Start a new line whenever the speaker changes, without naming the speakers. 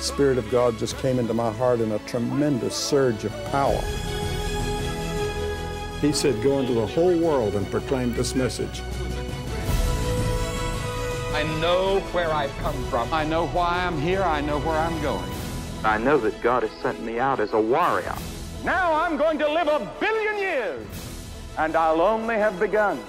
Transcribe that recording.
Spirit of God just came into my heart in a tremendous surge of power. He said, Go into the whole world and proclaim this message.
I know where I've come from.
I know why I'm here. I know where I'm going.
I know that God has sent me out as a warrior.
Now I'm going to live a billion years, and I'll only have begun.